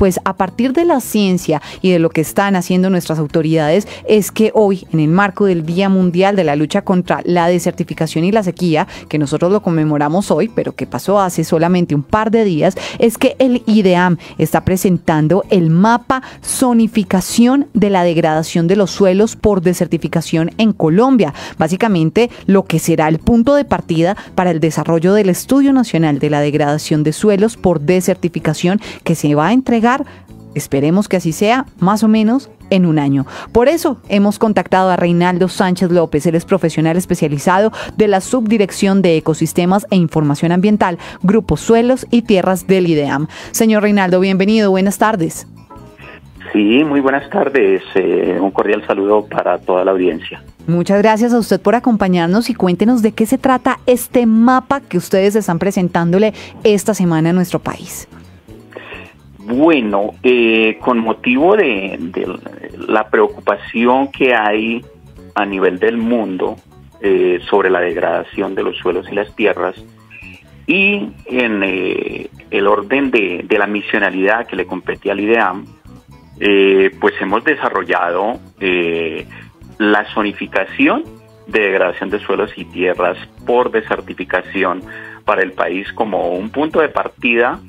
pues a partir de la ciencia y de lo que están haciendo nuestras autoridades es que hoy, en el marco del Día Mundial de la Lucha contra la Desertificación y la Sequía, que nosotros lo conmemoramos hoy, pero que pasó hace solamente un par de días, es que el IDEAM está presentando el mapa zonificación de la degradación de los suelos por desertificación en Colombia. Básicamente, lo que será el punto de partida para el desarrollo del Estudio Nacional de la Degradación de Suelos por Desertificación que se va a entregar Esperemos que así sea, más o menos en un año. Por eso hemos contactado a Reinaldo Sánchez López, él es profesional especializado de la Subdirección de Ecosistemas e Información Ambiental, Grupo Suelos y Tierras del IDEAM. Señor Reinaldo, bienvenido, buenas tardes. Sí, muy buenas tardes. Eh, un cordial saludo para toda la audiencia. Muchas gracias a usted por acompañarnos y cuéntenos de qué se trata este mapa que ustedes están presentándole esta semana en nuestro país. Bueno, eh, con motivo de, la preocupación que hay a nivel del mundo eh, sobre la degradación de los suelos y las tierras, y en eh, el orden de, la misionalidad que le compete al IDEAM, pues hemos desarrollado la zonificación de degradación de suelos y tierras por desertificación para el país como un punto de partida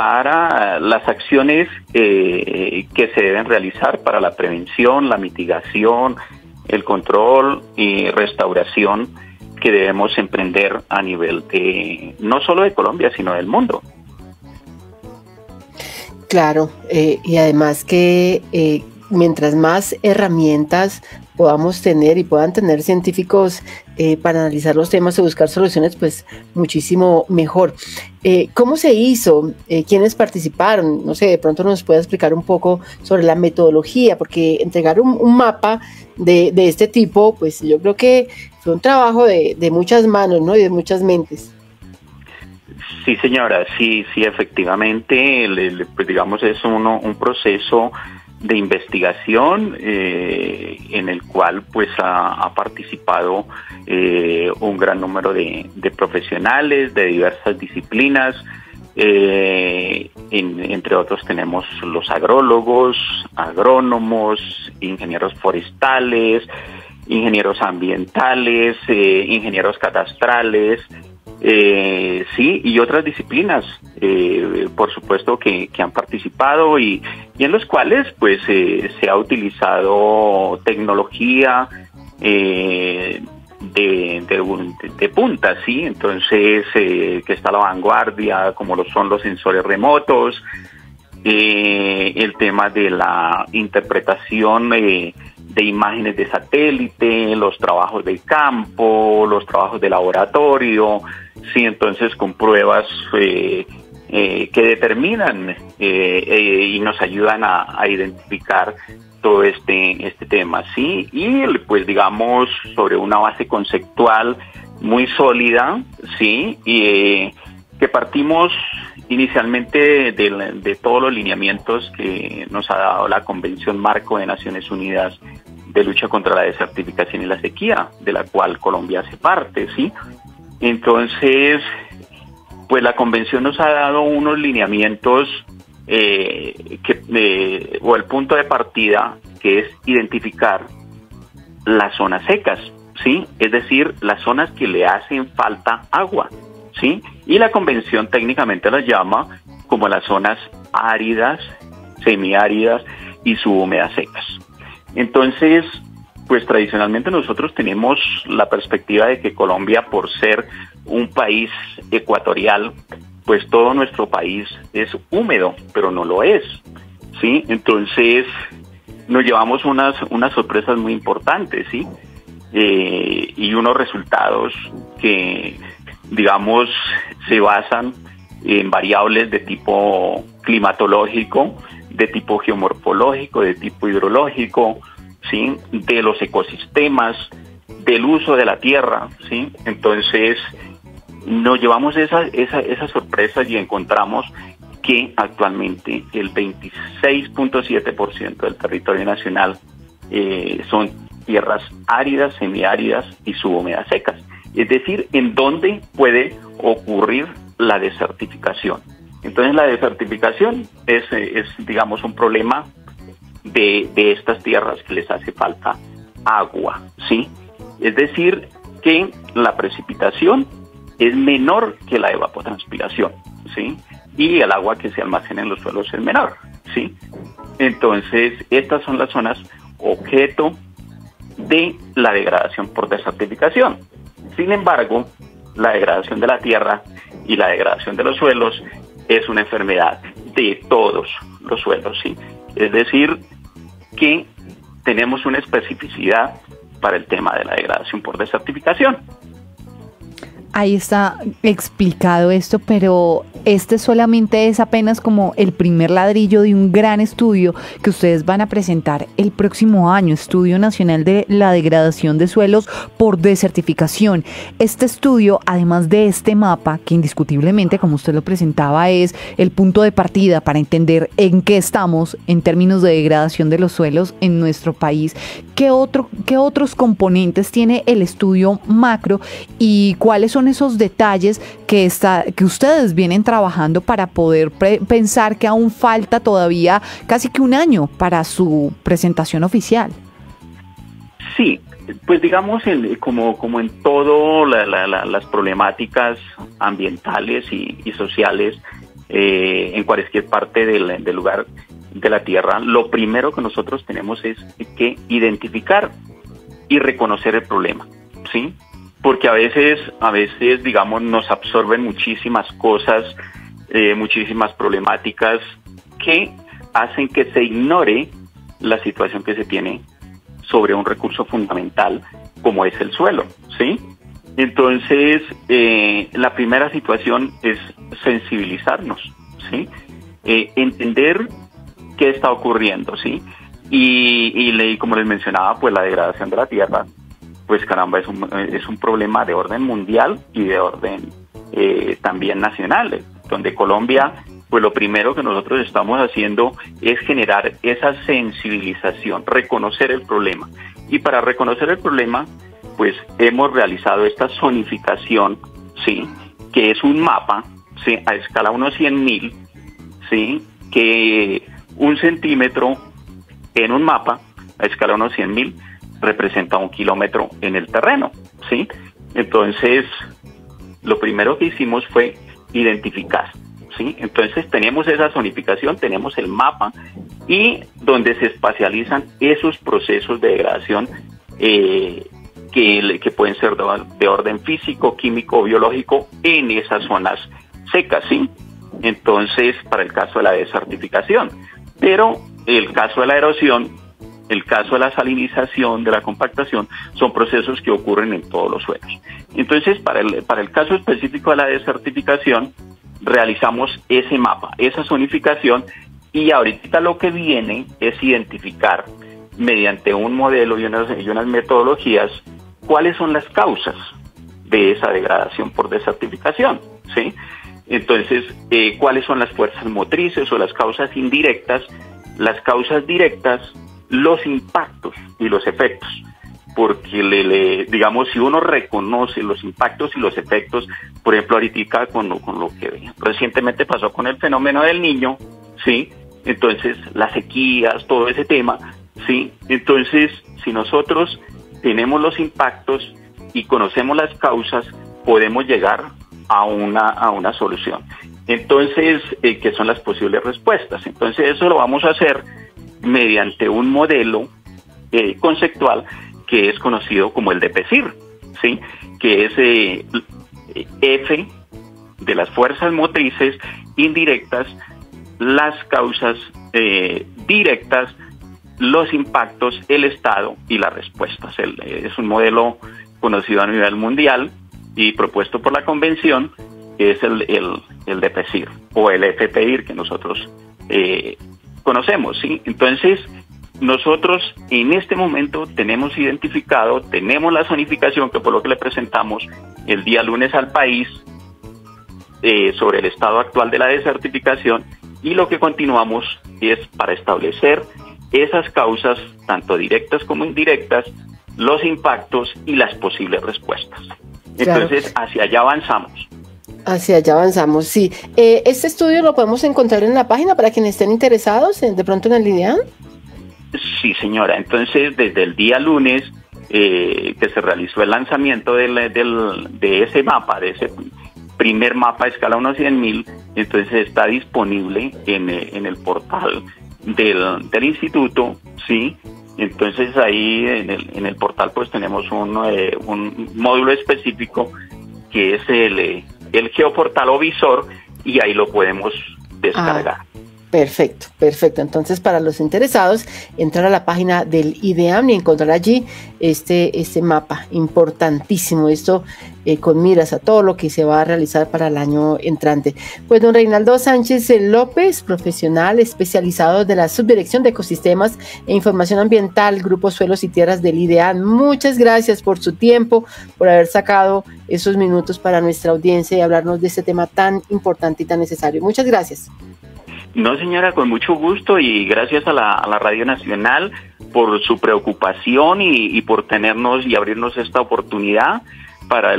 para las acciones eh, que se deben realizar para la prevención, la mitigación, el control y restauración que debemos emprender a nivel de no solo de Colombia, sino del mundo. Claro, eh, y además que eh, mientras más herramientas podamos tener y puedan tener científicos eh, para analizar los temas y buscar soluciones, pues muchísimo mejor. Eh, ¿Cómo se hizo? Eh, ¿Quiénes participaron? No sé, de pronto nos puede explicar un poco sobre la metodología, porque entregar un, mapa de, este tipo, pues yo creo que fue un trabajo de, muchas manos, ¿no? Y de muchas mentes. Sí, señora, sí, sí, efectivamente, pues digamos, es uno, un proceso de investigación eh, en el cual pues ha, participado eh, un gran número de, profesionales de diversas disciplinas. Eh, entre otros tenemos los agrólogos agrónomos ingenieros forestales ingenieros ambientales ingenieros catastrales eh, sí, y otras disciplinas, eh, por supuesto, que, han participado y, en los cuales pues eh, se ha utilizado tecnología de, de, punta, ¿sí? Entonces, que está la vanguardia, como lo son los sensores remotos, el tema de la interpretación de imágenes de satélite, los trabajos del campo, los trabajos de laboratorio, Sí, entonces con pruebas eh, eh, que determinan eh, y nos ayudan a, identificar todo este este tema, sí, y pues digamos sobre una base conceptual muy sólida, sí, y que partimos inicialmente de, de, todos los lineamientos que nos ha dado la Convención Marco de Naciones Unidas de lucha contra la desertificación y la sequía, de la cual Colombia hace parte, sí, entonces, pues la convención nos ha dado unos lineamientos eh, eh, o el punto de partida que es identificar las zonas secas, ¿sí? Es decir, las zonas que le hacen falta agua, ¿sí? Y la convención técnicamente las llama como las zonas áridas, semiáridas y subhúmedas secas. Entonces, pues tradicionalmente nosotros tenemos la perspectiva de que Colombia, por ser un país ecuatorial, pues todo nuestro país es húmedo, pero no lo es, ¿sí? Entonces nos llevamos unas, unas sorpresas muy importantes, ¿sí? Eh, y unos resultados que, digamos, se basan en variables de tipo climatológico, de tipo geomorfológico, de tipo hidrológico, ¿sí? de los ecosistemas, del uso de la tierra, ¿sí? Entonces, nos llevamos esas esa, esa sorpresas y encontramos que actualmente el 26.7% del territorio nacional eh, son tierras áridas, semiáridas y subhúmedas secas. Es decir, en dónde puede ocurrir la desertificación. Entonces la desertificación es, es digamos, un problema de, estas tierras que les hace falta agua, ¿sí? Es decir, que la precipitación es menor que la evapotranspiración, ¿sí? Y el agua que se almacena en los suelos es menor, ¿sí? Entonces, estas son las zonas objeto de la degradación por desertificación. Sin embargo, la degradación de la tierra y la degradación de los suelos es una enfermedad de todos los suelos, ¿sí? Es decir, que tenemos una especificidad para el tema de la degradación por desertificación. Ahí está explicado esto, pero este solamente es apenas como el primer ladrillo de un gran estudio que ustedes van a presentar el próximo año, Estudio Nacional de la Degradación de Suelos por Desertificación. Este estudio, además de este mapa, que indiscutiblemente, como usted lo presentaba, es el punto de partida para entender en qué estamos en términos de degradación de los suelos en nuestro país, ¿qué, otro, qué otros componentes tiene el estudio macro y cuáles son esos detalles que, está, que ustedes vienen trabajando para poder pensar que aún falta todavía casi que un año para su presentación oficial? Sí, pues digamos, como, como en todo las problemáticas ambientales y, sociales eh, en cualquier parte del, del, lugar de la Tierra, lo primero que nosotros tenemos es que identificar y reconocer el problema, ¿sí? Porque a veces, a veces, digamos, nos absorben muchísimas cosas, eh, muchísimas problemáticas que hacen que se ignore la situación que se tiene sobre un recurso fundamental como es el suelo, ¿sí? Entonces, eh, la primera situación es sensibilizarnos, ¿sí? Eh, entender qué está ocurriendo, ¿sí? Y, y, como les mencionaba, pues la degradación de la tierra pues caramba, es un, es un problema de orden mundial y de orden eh, también nacional, donde Colombia, pues lo primero que nosotros estamos haciendo es generar esa sensibilización, reconocer el problema. Y para reconocer el problema, pues hemos realizado esta zonificación, ¿sí? Que es un mapa, ¿sí? A escala 1 100 mil, ¿sí? Que un centímetro en un mapa, a escala 1 100 mil, representa un kilómetro en el terreno, ¿sí? Entonces, lo primero que hicimos fue identificar, ¿sí? Entonces tenemos esa zonificación, tenemos el mapa y donde se espacializan esos procesos de degradación eh, que, pueden ser de, de, orden físico, químico, biológico en esas zonas secas, ¿sí? Entonces, para el caso de la desertificación. Pero el caso de la erosión el caso de la salinización, de la compactación, son procesos que ocurren en todos los suelos. Entonces, para el, para el caso específico de la desertificación, realizamos ese mapa, esa zonificación, y ahorita lo que viene es identificar mediante un modelo y unas, y unas metodologías cuáles son las causas de esa degradación por desertificación, ¿sí? Entonces, eh, cuáles son las fuerzas motrices o las causas indirectas, las causas directas los impactos y los efectos. Porque, le, digamos, si uno reconoce los impactos y los efectos, por ejemplo, ahorita con, con lo que recientemente pasó con el fenómeno del niño, ¿sí? Entonces, las sequías, todo ese tema, ¿sí? Entonces, si nosotros tenemos los impactos y conocemos las causas, podemos llegar a una, a una solución. Entonces, eh, ¿qué son las posibles respuestas? Entonces, eso lo vamos a hacer mediante un modelo eh, conceptual que es conocido como el de PESIR, ¿sí? que es eh, F de las fuerzas motrices indirectas, las causas eh, directas, los impactos, el estado y las respuestas. es un modelo conocido a nivel mundial y propuesto por la convención, que es el, el, el de PESIR o el FPIR que nosotros eh, conocemos, ¿sí? Entonces, nosotros en este momento tenemos identificado, tenemos la zonificación que por lo que le presentamos el día lunes al país eh, sobre el estado actual de la desertificación y lo que continuamos es para establecer esas causas, tanto directas como indirectas, los impactos y las posibles respuestas. Entonces, hacia allá avanzamos. Hacia allá avanzamos, sí. Eh, este estudio lo podemos encontrar en la página para quienes estén interesados, de pronto en el IDEAN. Sí, señora. Entonces, desde el día lunes eh, que se realizó el lanzamiento de ese mapa, de ese primer mapa de escala 1 a 100 mil, entonces está disponible en, en el portal del, del instituto, ¿sí? Entonces ahí en el, en el portal pues tenemos un, eh, un módulo específico que es el, el geoportal o visor y ahí lo podemos descargar. Perfecto, perfecto. Entonces, para los interesados, entrar a la página del IDEAM y encontrar allí este, este mapa importantísimo. Esto eh, con miras a todo lo que se va a realizar para el año entrante. Pues don Reinaldo Sánchez López, profesional especializado de la Subdirección de Ecosistemas e Información Ambiental, Grupo Suelos y Tierras del IDEAN. Muchas gracias por su tiempo, por haber sacado esos minutos para nuestra audiencia y hablarnos de este tema tan importante y tan necesario. Muchas gracias. No, señora, con mucho gusto y gracias a la, Radio Nacional por su preocupación y, por tenernos y abrirnos esta oportunidad para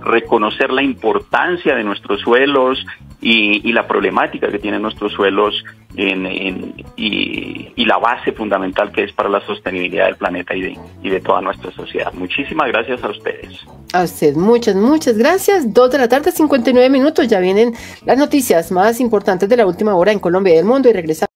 reconocer la importancia de nuestros suelos y, la problemática que tienen nuestros suelos y, la base fundamental que es para la sostenibilidad del planeta y de, y de toda nuestra sociedad. Muchísimas gracias a ustedes. A usted, muchas, muchas gracias. Dos de la tarde, 59 minutos. Ya vienen las noticias más importantes de la última hora en Colombia y del mundo y regresamos.